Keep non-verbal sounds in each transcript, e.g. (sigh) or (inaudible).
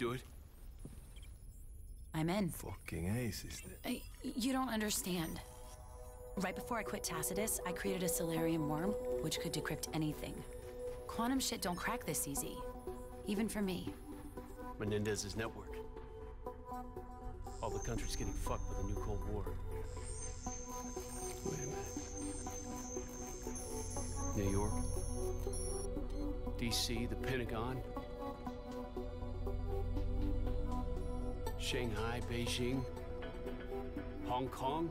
do it? I'm in. Fucking ace, is it? I, you don't understand. Right before I quit Tacitus, I created a Celerium worm, which could decrypt anything. Quantum shit don't crack this easy. Even for me. Menendez's network. All the countries getting fucked with a new Cold War. Wait a minute. New York, DC, the Pentagon, Shanghai, Beijing, Hong Kong.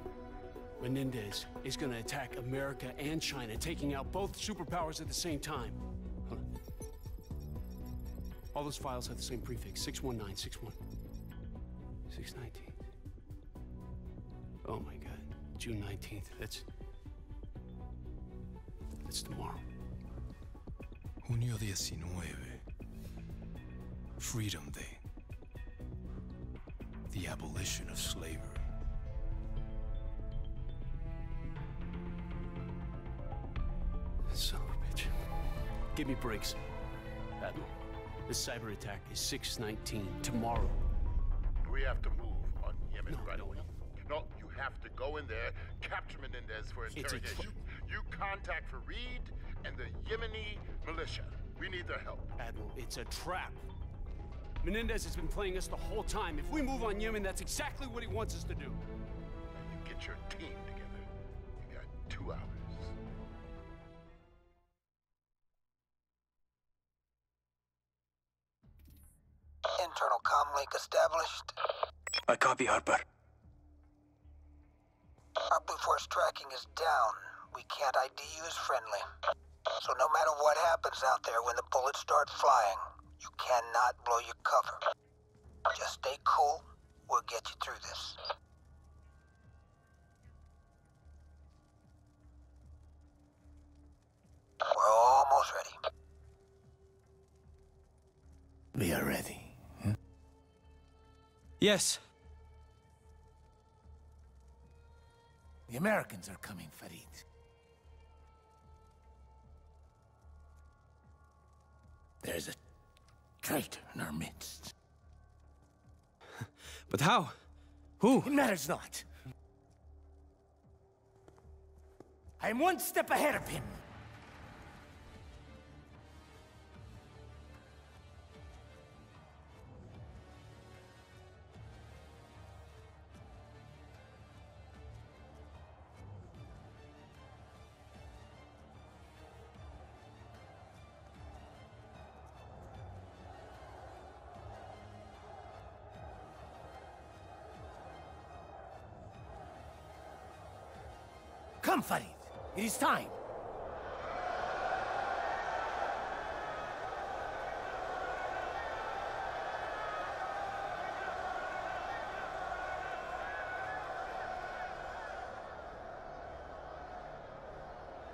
Menendez is gonna attack America and China, taking out both superpowers at the same time. Huh. All those files have the same prefix 61961. 619. Oh my god. June 19th. That's. That's tomorrow. Junio 19. Freedom Day. The abolition of slavery. Son of a bitch. Give me breaks. Admiral, the cyber attack is 619 tomorrow. We have to move on Yemen No, right no, away. No, you have to go in there, capture Menendez for It's a interrogation. You, you contact Farid and the Yemeni militia. We need their help. Admiral, it's a trap. Menendez has been playing us the whole time. If we move on Yemen, that's exactly what he wants us to do. Now you get your team together. You got two hours. Internal comm link established. I copy, Harper. Our Blue Force tracking is down. We can't ID you as friendly. So no matter what happens out there when the bullets start flying, you cannot blow your cover. Just stay cool. We'll get you through this. We're almost ready. We are ready. Hmm? Yes. The Americans are coming, Farid. There's a traitor in our midst. (laughs) But how? Who? It matters not. I am one step ahead of him. It is time.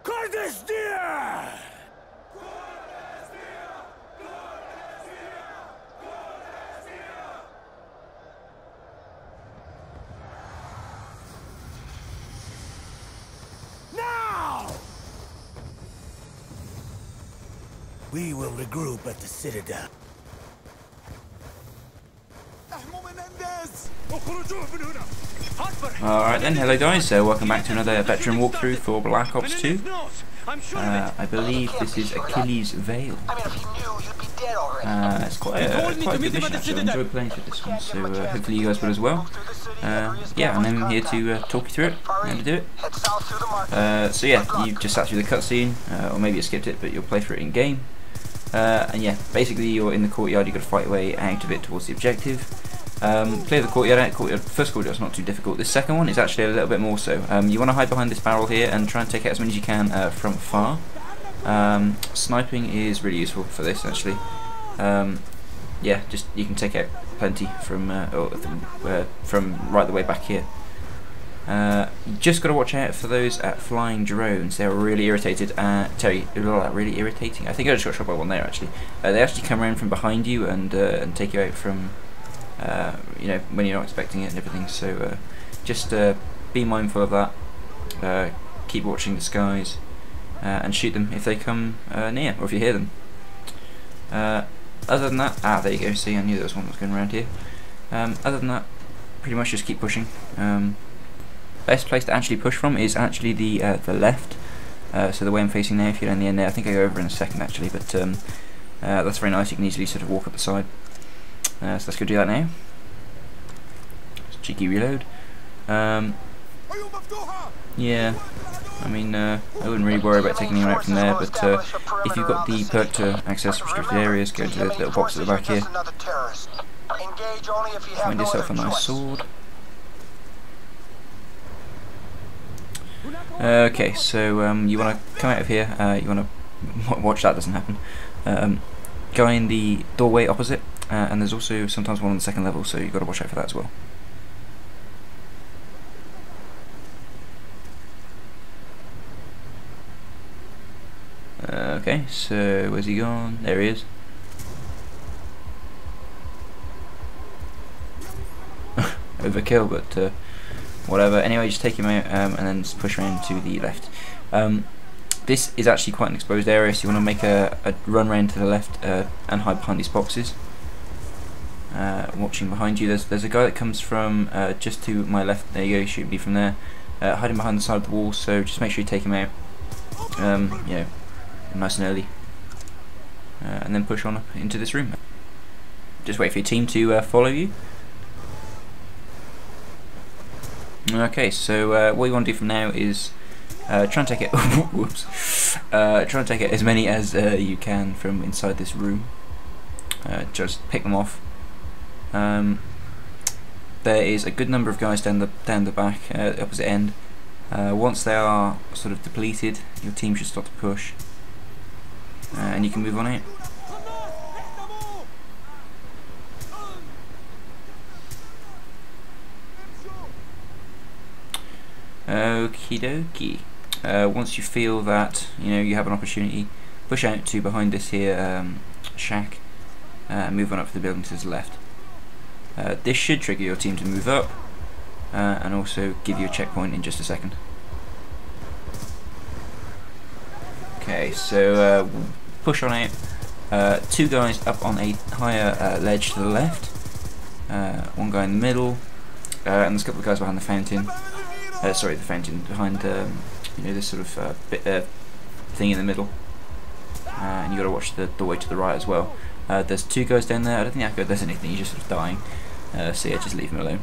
Cordis Die! Now! We will regroup at the Citadel. Alright then, hello guys, so welcome back to another veteran walkthrough for Black Ops 2. Uh, I believe this is Achilles Veil. I mean, if you knew, you'd be dead already. Uh, it's quite a, quite a good mission actually, I enjoyed playing through this one, so uh, hopefully you guys will as well. Uh, yeah, and I'm here to uh, talk you through it, how to do it. Head south through the market. Uh, so yeah, you just sat through the cutscene, uh, or maybe you skipped it, but you'll play through it in game. Uh, and yeah, basically you're in the courtyard, you've got to fight your way out of it towards the objective. Um, clear the courtyard. Courtyard, first courtyard's not too difficult. This second one is actually a little bit more so. Um, you want to hide behind this barrel here and try and take out as many as you can uh, from far. Um, sniping is really useful for this actually. Um, yeah, just you can take out plenty from uh, uh, from right the way back here. Uh, just got to watch out for those uh, flying drones. They're really irritated. Uh, you, really irritating. I think I just got shot by one there actually. Uh, they actually come around from behind you and uh, and take you out from uh, you know when you're not expecting it and everything. So just be mindful of that. Keep watching the skies and shoot them if they come near or if you hear them. Other than that, ah, there you go. See, I knew there was one that was going around here. Um, other than that, pretty much just keep pushing. Um, best place to actually push from is actually the uh, the left. Uh, so the way I'm facing now, if you're in the end there, I think I go over in a second actually, but um, uh, that's very nice. You can easily sort of walk up the side. Uh, so let's go do that now. cheeky reload. Um, yeah, I mean, uh, I wouldn't really worry about taking him out from there, but uh, if you've got the perk to access restricted areas, go into the little box at the back here. Find yourself a nice sword. Okay, so um, you want to come out of here, uh, you want to (laughs) watch that doesn't happen. Um, go in the doorway opposite, uh, and there's also sometimes one on the second level, so you've got to watch out for that as well. Uh, okay, so where's he gone? There he is. (laughs) Overkill, but uh, whatever. Anyway, just take him out um, and then just push around to the left. Um, this is actually quite an exposed area, so you want to make a, a run round to the left uh, and hide behind these boxes. Uh, watching behind you, there's there's a guy that comes from uh, just to my left. There you go, shoot me from there. Uh, hiding behind the side of the wall, so just make sure you take him out. Um, you know, nice and early, uh, and then push on up into this room. Just wait for your team to uh, follow you. Okay, so uh, what you want to do from now is uh, try and take it. (laughs) whoops. Uh, try and take it as many as uh, you can from inside this room. Uh, just pick them off. Um, there is a good number of guys down the down the back, uh, opposite end. once they are sort of depleted, your team should start to push, and you can move on out. Okie dokie. Uh, once you feel that you know you have an opportunity, push out to behind this here um, shack, uh, move on up to the building to the left. Uh, this should trigger your team to move up, uh, and also give you a checkpoint in just a second. Okay, so uh, push on out. Uh, two guys up on a higher ledge to the left, one guy in the middle, and there's a couple of guys behind the fountain uh, sorry, the fountain behind um, you know this sort of uh, bit, uh, thing in the middle, uh, and you got to watch the doorway to the right as well. Uh, there's two guys down there. I don't think guy does anything. He's just sort of dying. Uh, so yeah, just leave him alone.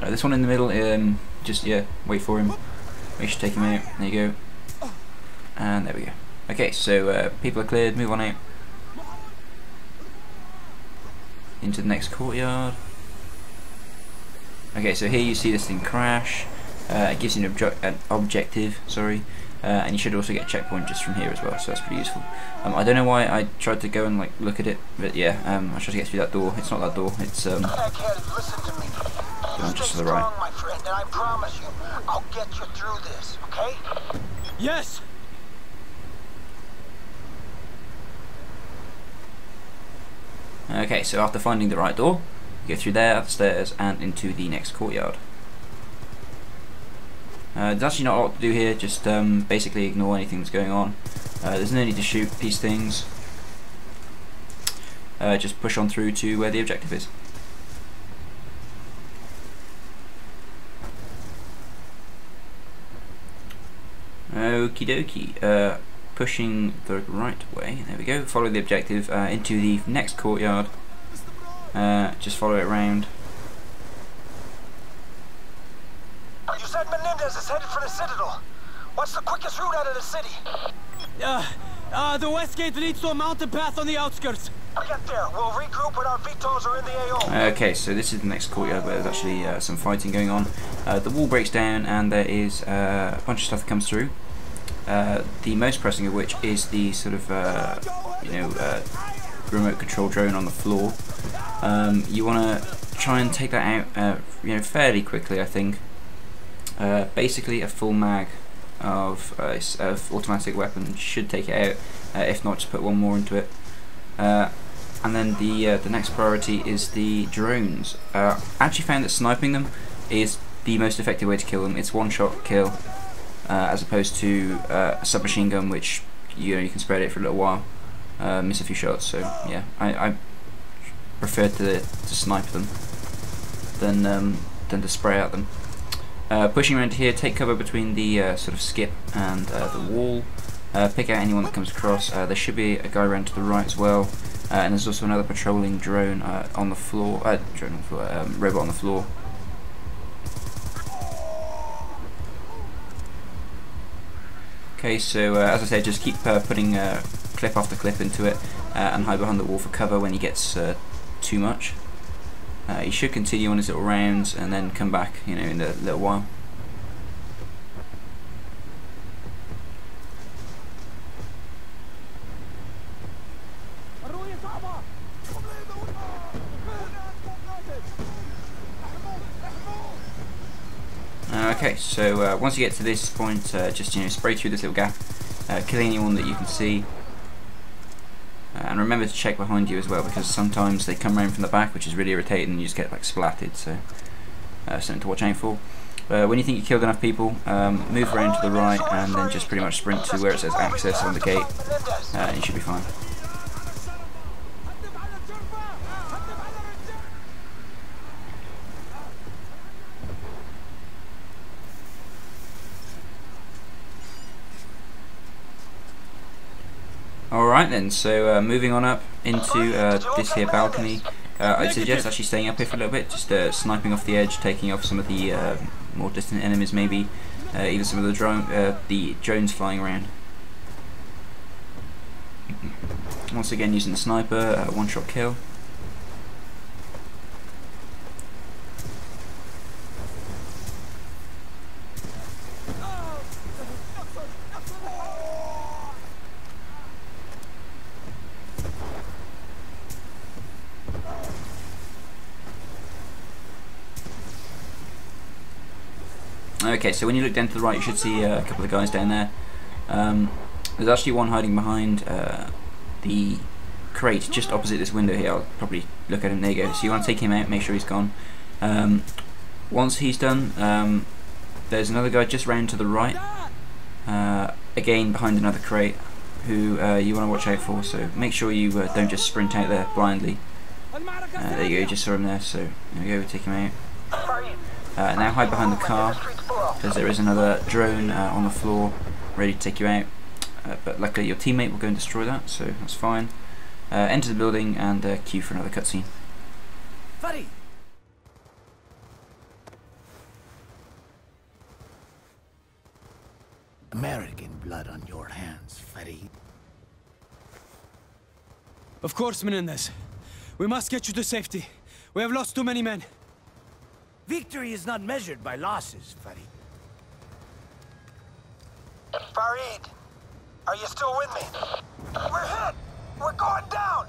this one in the middle, um, just yeah, wait for him. Sure to take him out. There you go. And there we go. Okay, so people are cleared. Move on out into the next courtyard. Okay, so here you see this thing crash. Uh, it gives you an, obje an objective, sorry, uh, and you should also get a checkpoint just from here as well, so that's pretty useful. Um, I don't know why I tried to go and like look at it, but yeah, um, I tried to get through that door. It's not that door. It's um, going just to the right. My friend, and I promise you, I'll get you through this. Okay? Yes. Okay, so after finding the right door, you go through there, upstairs, and into the next courtyard. Uh, there's actually not a lot to do here, just um, basically ignore anything that's going on. Uh, there's no need to shoot these things. Uh, just push on through to where the objective is. Okie dokie. Uh, pushing the right way. There we go. Follow the objective uh, into the next courtyard. Uh, just follow it around. You said is headed for the Citadel. What's the quickest route out of the city? Uh, uh, the west gate leads to a mountain path on the outskirts. Get there. We'll regroup when our VTOLs are in the AO. Okay, so this is the next courtyard where there's actually uh, some fighting going on. Uh, the wall breaks down and there is uh, a bunch of stuff that comes through. Uh, the most pressing of which is the sort of, uh, you know, uh, remote control drone on the floor. Um, you want to try and take that out, you know, fairly quickly, I think. Uh, basically, a full mag of, uh, of automatic weapon should take it out. Uh, if not, just put one more into it. Uh, and then the uh, the next priority is the drones. I actually found that sniping them is the most effective way to kill them. It's one shot kill, as opposed to a submachine gun, which you know you can spread it for a little while. miss a few shots. So yeah, I, I prefer to to snipe them than um, than to spray at them. Uh, pushing around here, take cover between the uh, sort of skip and uh, the wall. Uh, pick out anyone that comes across. Uh, there should be a guy around to the right as well. And there's also another patrolling drone on the floor. drone on the floor. Um, robot on the floor. Okay, so as I said, just keep putting clip after clip into it and hide behind the wall for cover when he gets too much. Uh, he should continue on his little rounds and then come back, you know, in a little while. Uh, okay, so uh, once you get to this point, uh, just you know, spray through this little gap, uh, kill anyone that you can see, uh, and remember to check behind you as well because sometimes they come around from the back which is really irritating and you just get like splatted so uh, something to watch out for. Uh, when you think you've killed enough people, um, move around to the right and then just pretty much sprint to where it says access on the gate uh, and you should be fine. Alright then, so uh, moving on up into uh, this here balcony. Uh, I'd suggest actually staying up here for a little bit, just uh, sniping off the edge, taking off some of the uh, more distant enemies maybe, uh, even some of the drone, the drones flying around. (clears throat) Once again using the sniper, one shot kill. Okay, so when you look down to the right, you should see uh, a couple of guys down there. Um, there's actually one hiding behind uh, the crate just opposite this window here. I'll probably look at him. There you go. So you want to take him out, make sure he's gone. Um, once he's done, um, there's another guy just round to the right. Uh, again, behind another crate who uh, you want to watch out for. So make sure you uh, don't just sprint out there blindly. Uh, there you go, you just saw him there. So there we go, take him out. Now hide behind the car because there is another drone uh, on the floor ready to take you out. Uh, but luckily your teammate will go and destroy that, so that's fine. Uh, enter the building and uh, queue for another cutscene. Buddy. American blood on your hands, Farid. Of course, Menendez. We must get you to safety. We have lost too many men. Victory is not measured by losses, Farid. Farid, are you still with me? We're hit! We're going down!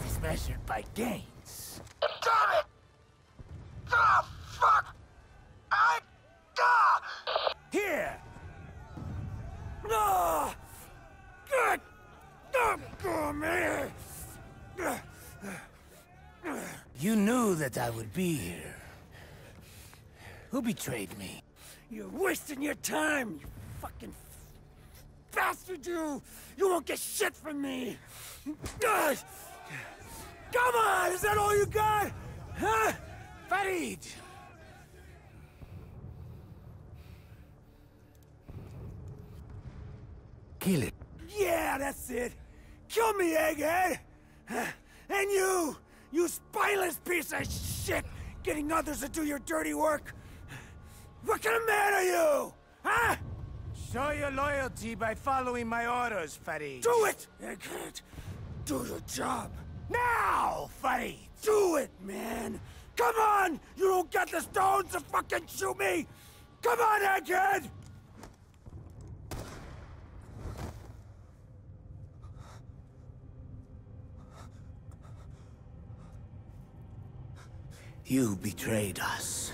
It is measured by gains. That I would be here. Who betrayed me? You're wasting your time, you fucking bastard, you! You won't get shit from me! Come on, is that all you got? Huh? Farid! Kill it. Yeah, that's it. Kill me, egghead! And you! You spineless piece of shit! Getting others to do your dirty work! What kind of man are you? Huh? Show your loyalty by following my orders, Farid. Do it! I can't. Do your job. Now, Farid! Do it, man! Come on! You don't get the stones to fucking shoot me! Come on, egghead! You betrayed us,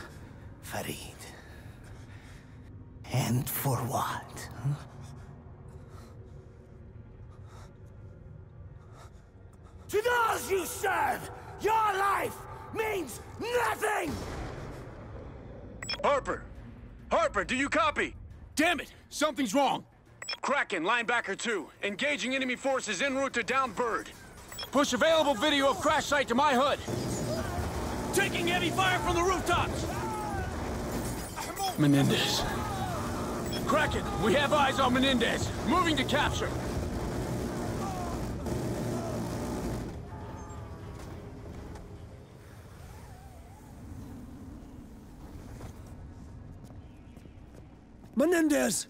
Farid. And for what? To those you serve, your life means nothing! Harper! Harper, do you copy? Damn it! Something's wrong! Kraken, linebacker 2. Engaging enemy forces en route to down Bird. Push available video of crash site to my hood. Taking heavy fire from the rooftops. Menendez. Kraken, we have eyes on Menendez. Moving to capture. Menendez!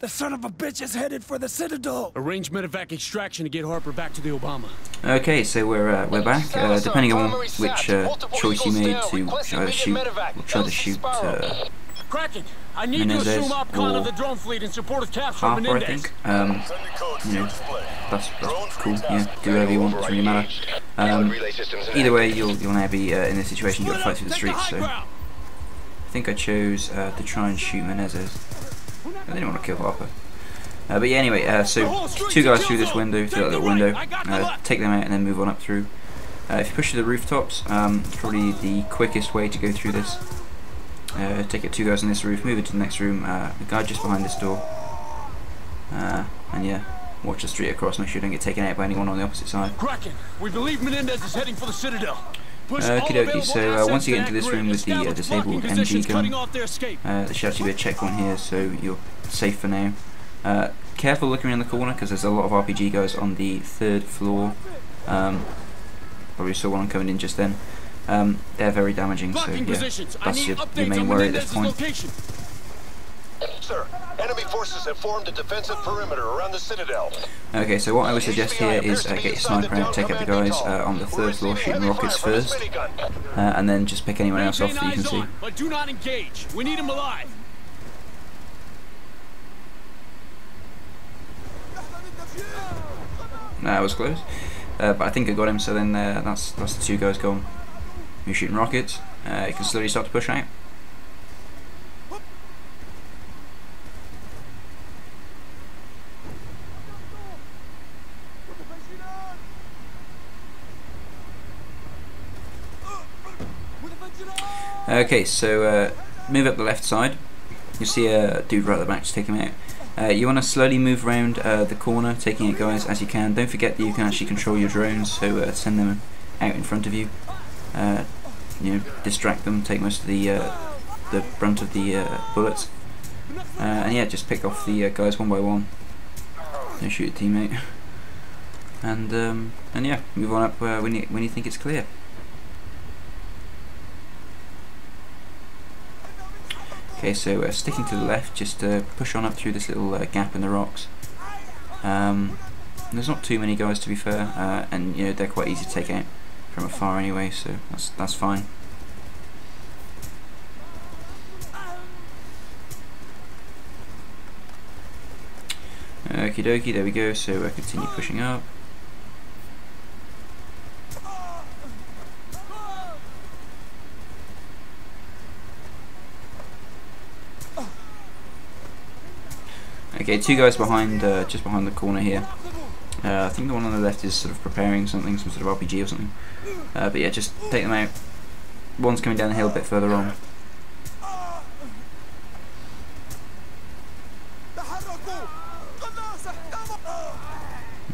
The son of a bitch is headed for the Citadel! Arrange medevac extraction to get Harper back to the Obama. Okay, so we're uh, we're back. Uh, depending on which uh, choice you made to either shoot or try to shoot uh, Kraken, I need Menendez to assume OpCon or of the drone fleet in support of capture of Harper, I think. Um, you know, that's, that's cool. Yeah, do whatever you want. Doesn't really matter. Um, either way, you'll you'll now be uh, in this situation. You've got to fight through the streets. So I think I chose uh, to try and shoot Menezes. I didn't want to kill Harper. Uh, but yeah, anyway, uh, so two guys through this window, through that little window, uh, take them out and then move on up through. Uh, if you push to the rooftops, um, it's probably the quickest way to go through this. Uh, take it two guys on this roof, move it to the next room, uh, the guy just behind this door. Uh, and yeah, watch the street across, make sure you don't get taken out by anyone on the opposite side. Kraken, we believe Menendez is heading for the Citadel. All Okie dokie, so uh, once you get into this room with the uh, disabled MG gun, uh, there should actually be a checkpoint here, so you're safe for now. Uh, careful looking around the corner because there's a lot of RPG guys on the third floor. Um, probably saw one coming in just then. Um, they're very damaging, so yeah, that's your, your main worry at this point. Location. Sir, enemy forces have formed a defensive perimeter around the Citadel. Okay, so what I would suggest here is uh, get your sniper out, take out the guys uh, on the third floor shooting rockets first, uh, and then just pick anyone else off that you can see. on, but do not engage. We need him alive. That was close, uh, but I think I got him. So then uh, that's that's the two guys gone. You're shooting rockets. Uh, you can slowly start to push out. Okay, so uh, move up the left side. You see a dude right at the back, just take him out. Uh, you want to slowly move around uh, the corner, taking it guys as you can. Don't forget that you can actually control your drones, so uh, send them out in front of you. Uh, you know, distract them, take most of the uh, the brunt of the uh, bullets, and yeah, just pick off the guys one by one. Don't shoot a teammate, (laughs) and um, and yeah, move on up when you when you think it's clear. Okay, so uh, sticking to the left, just uh, push on up through this little uh, gap in the rocks. Um, there's not too many guys to be fair, uh, and you know they're quite easy to take out from afar anyway, so that's that's fine. Okie dokie, there we go. So I continue pushing up. Okay, two guys behind, uh, just behind the corner here. Uh, I think the one on the left is sort of preparing something, some sort of RPG or something. Uh, but yeah, just take them out. One's coming down the hill a bit further on.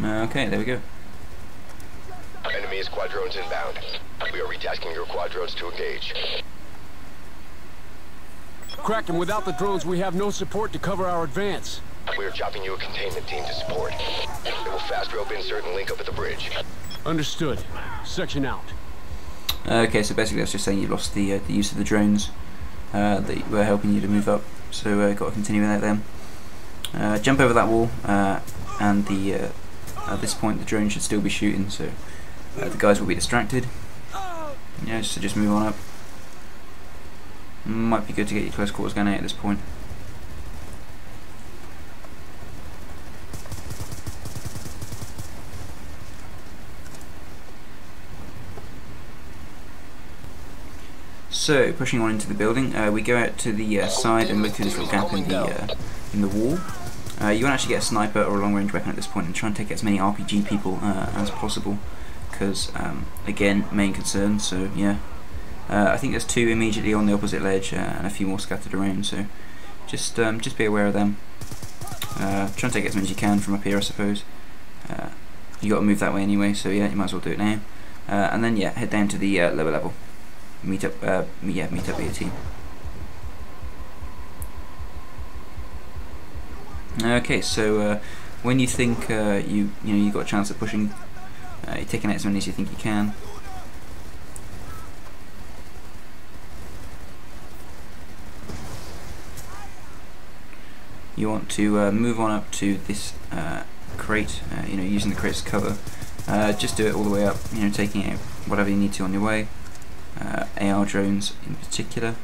Uh, Okay, there we go. Enemy squadrons inbound. We are retasking your quadrons to engage. Kraken, without the drones, we have no support to cover our advance. We are chopping you a containment team to support. It will fast rope insert and link up at the bridge. Understood. Section out. Okay, so basically that's just saying you lost the uh, the use of the drones uh, that were helping you to move up. So uh, got to continue without them. Uh, jump over that wall, uh, and the uh, at this point the drone should still be shooting. So uh, the guys will be distracted. Yeah, so just move on up. Might be good to get your close quarters gun out at this point. So, pushing on into the building, uh, we go out to the uh, side and look through this little gap in the uh, in the wall. Uh, you want to actually get a sniper or a long-range weapon at this point and try and take as many RPG people uh, as possible, because um, again, main concern. So yeah, uh, I think there's two immediately on the opposite ledge and a few more scattered around. So just um, just be aware of them. Try and take as many as you can from up here, I suppose. You got to move that way anyway, so yeah, you might as well do it now. And then yeah, head down to the lower level. Meet up, uh, yeah, meet up your team. Okay, so uh, when you think uh, you you know you got a chance of pushing, uh, you're taking out as many as you think you can. You want to uh, move on up to this uh, crate, you know, using the crate as cover. just do it all the way up, you know, taking out whatever you need to on your way. AR drones in particular,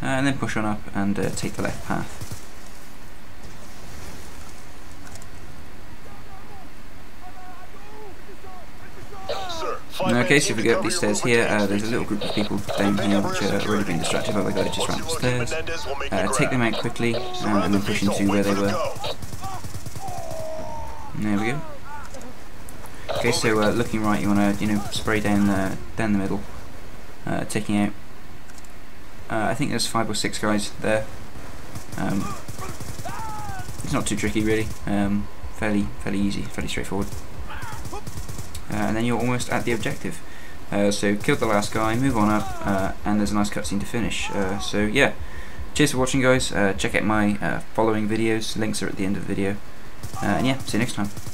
and then push on up and take the left path. Okay, so if we go up these stairs here, uh, there's a little group of people down here which are already being distracted by the guy just ran up the stairs. Uh, take them out quickly, uh, and then push into where they were. There we go. Okay, so uh, looking right, you want to you know spray down uh, down the middle, uh, taking out. Uh, I think there's five or six guys there. Um, it's not too tricky really. Um, fairly fairly easy, fairly straightforward. Uh, and then you're almost at the objective. Uh, so kill the last guy, move on up, uh, and there's a nice cutscene to finish. so yeah, cheers for watching guys, check out my following videos, links are at the end of the video, and yeah, see you next time.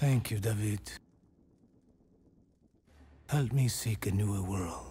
Thank you, David. Help me seek a newer world.